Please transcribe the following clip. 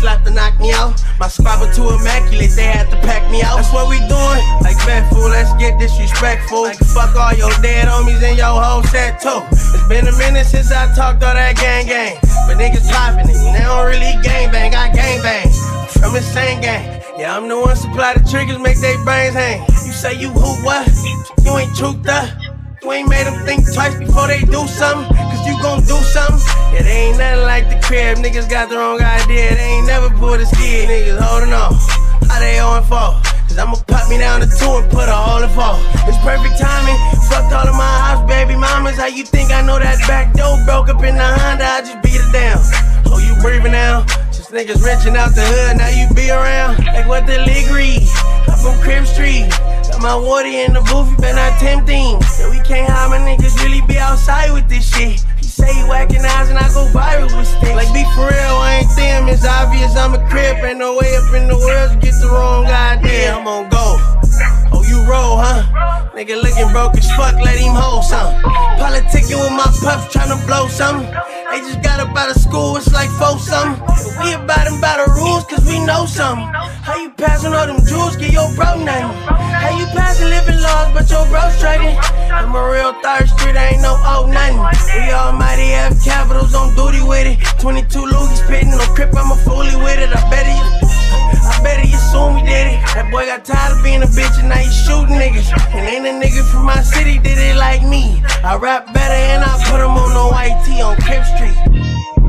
say to knock me out. My squad were too immaculate, they had to pack me out. That's what we doing. Like bet fool, let's get disrespectful. Like fuck all your dead homies and your whole set too. It's been a minute since I talked all that gang gang. But niggas popping it, they don't really gang bang, I gang bang. From the same gang. Yeah, I'm the one supply the triggers, make they brains hang. You say you who what? You ain't truth up. You ain't made them think twice before they do something. Cause you gon' do something. It ain't nothing like the crib. Niggas got the wrong idea. They ain't never pulled a skid. Niggas holding on. How they on for? Cause I'ma pop me down the two and put a hole in fall. It's perfect timing. Fucked all of my house, baby mamas. How you think I know that back door broke up in the Honda? I just beat it down. Oh, you breathing now? Just niggas wrenching out the hood. Now you be around. Like what the league read. I'm from Crib Street. Got my water in the booth, you better not tempt him. Yeah, we can't hide my niggas really be outside with this shit. Say you whacking eyes and I go viral with sticks. Like be for real, I ain't them. It's obvious I'm a crip. Ain't no way up in the world to get the wrong idea. I'm on go. Oh, you roll, huh? Nigga looking broke as fuck, let him hold some. Politicking with my pups, to blow some. They just got up out of school, it's like four something. We about them by the rules, cause we know something. How you passing all them jewels, get your bro nothing? How you passing living laws, but your bro's trading? I'm a real third street, ain't no. We almighty have capitals on duty with it. 22 loogies spitting, no crip, I'm a fully with it. I bet you. I bet he assume we did it. That boy got tired of being a bitch and now he shooting niggas. And ain't a nigga from my city did it like me. I rap better and I put him on white tee on Crib Street.